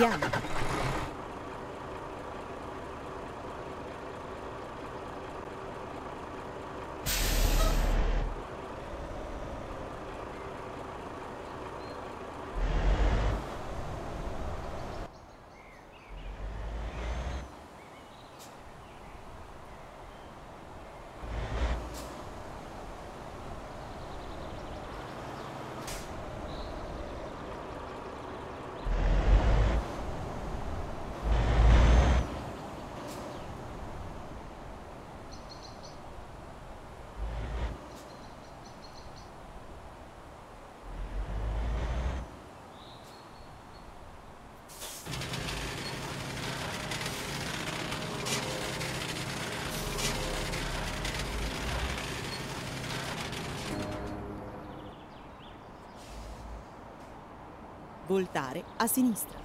Andiamo. Voltare a sinistra.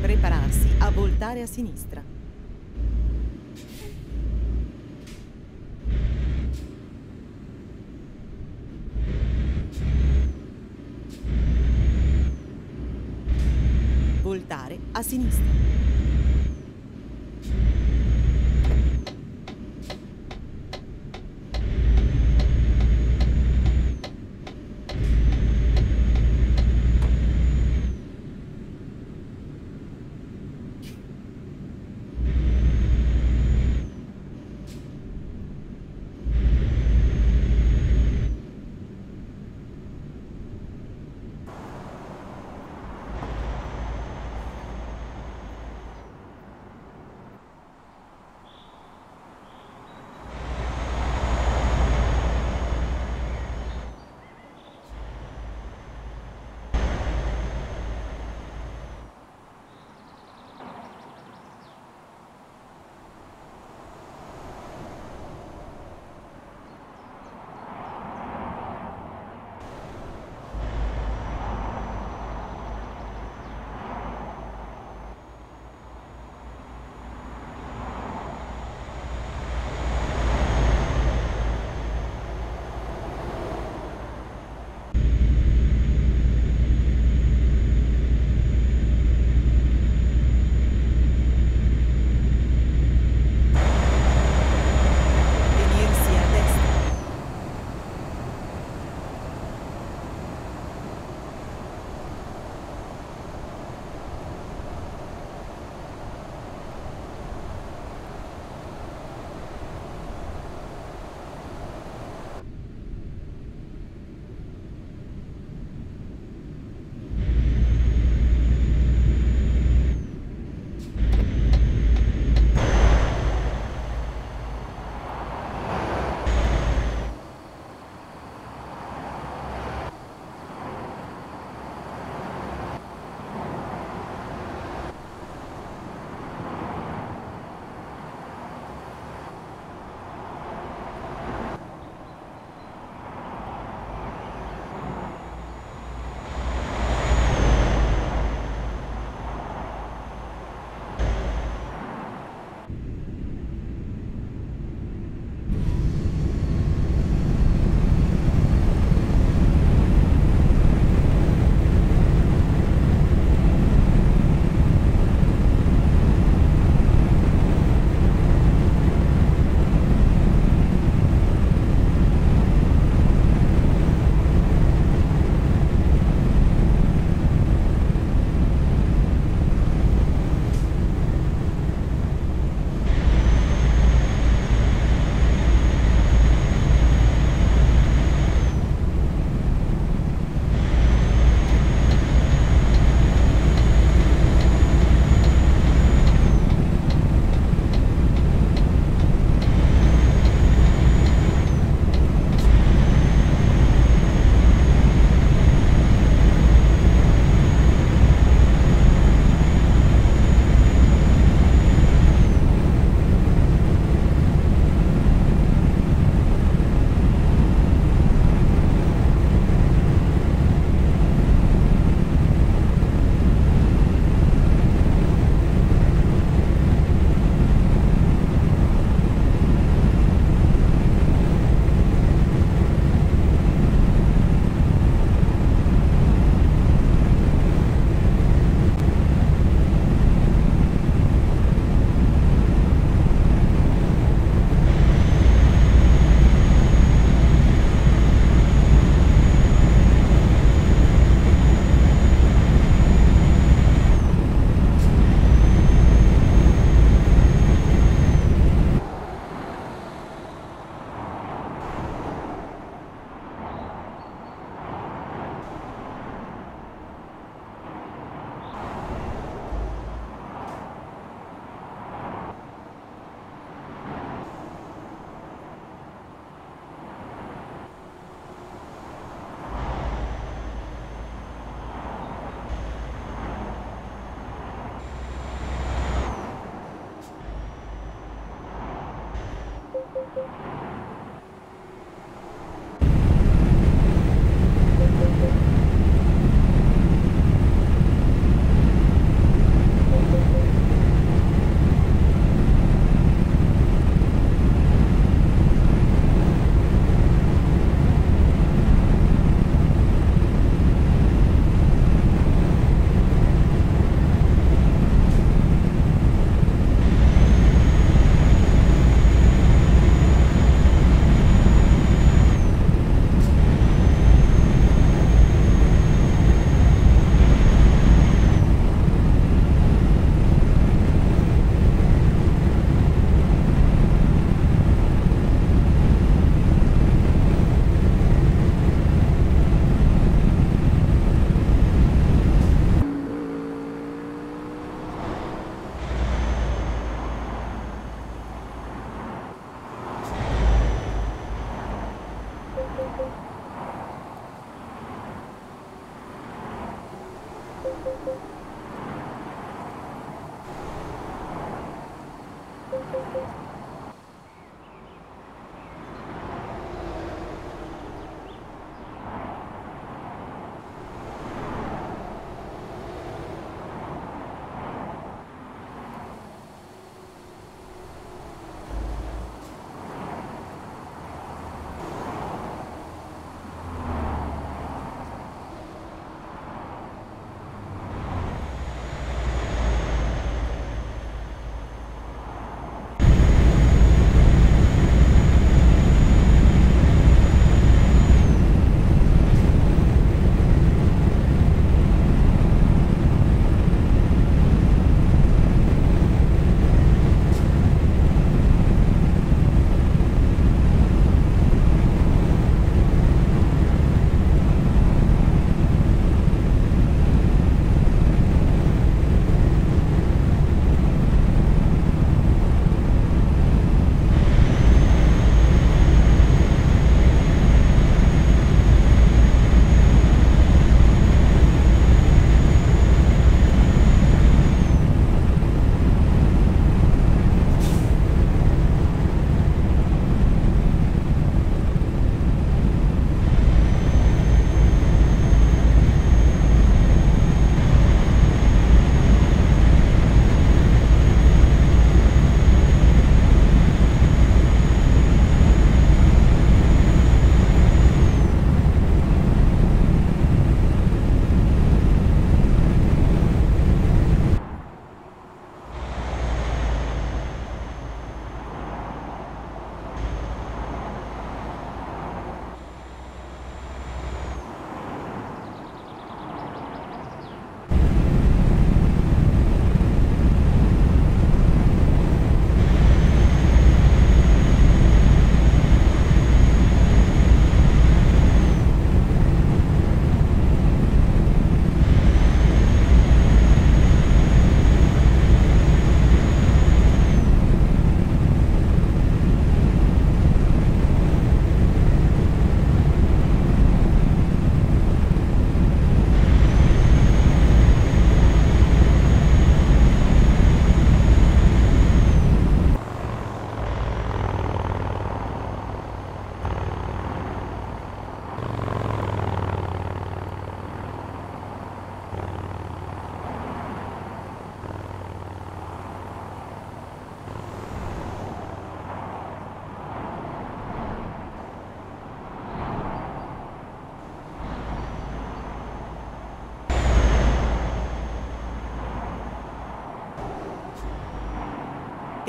Prepararsi voltare a sinistra. Voltare a sinistra.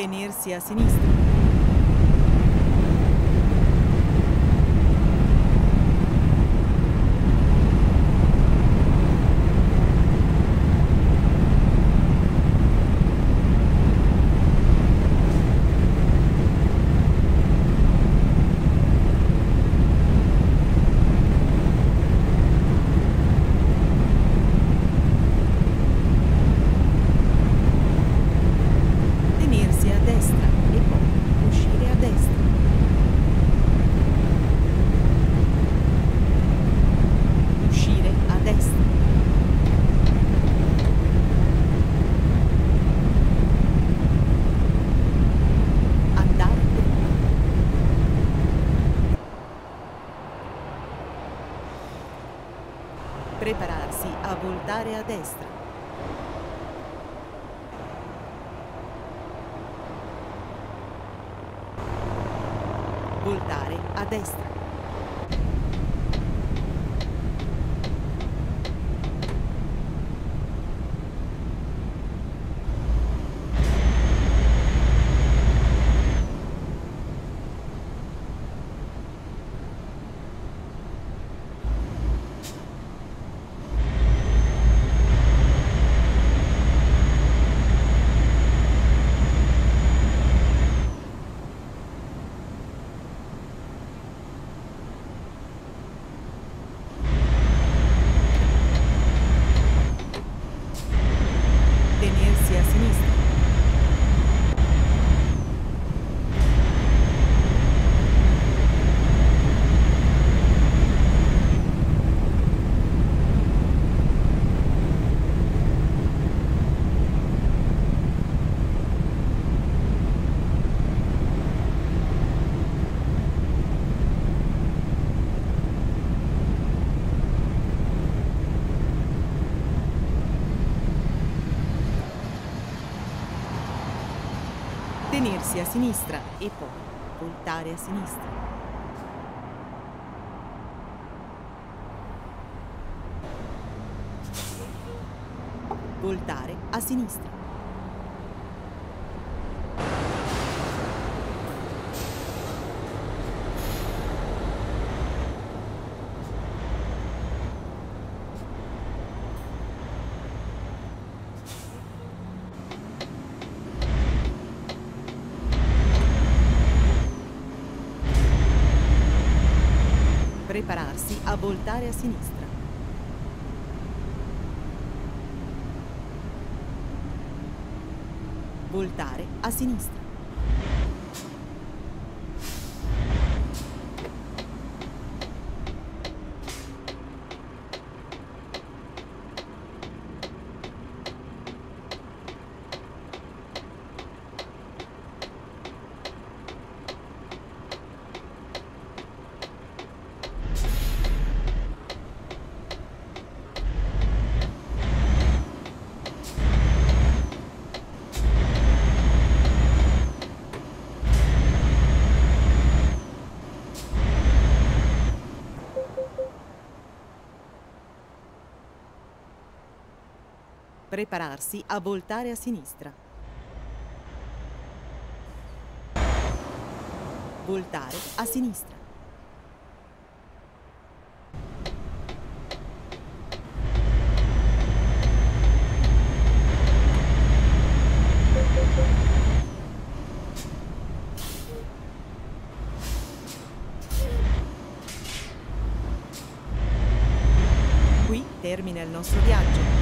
Tenersi a sinistra. Tenersi a destra e poi Prepararsi a voltare a destra. Voltare a destra. Tenersi a sinistra. Tenersi a sinistra e poi voltare a sinistra. Voltare a sinistra. Prepararsi a voltare a sinistra. Voltare a sinistra. Prepararsi a voltare a sinistra. Voltare a sinistra. Termina il nostro viaggio.